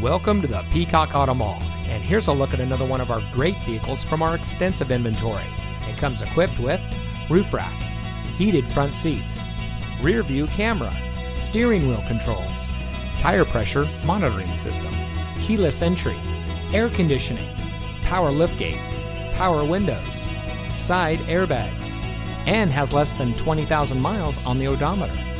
Welcome to the Peacock Auto Mall, and here's a look at another one of our great vehicles from our extensive inventory. It comes equipped with roof rack, heated front seats, rear view camera, steering wheel controls, tire pressure monitoring system, keyless entry, air conditioning, power liftgate, power windows, side airbags, and has less than 20,000 miles on the odometer.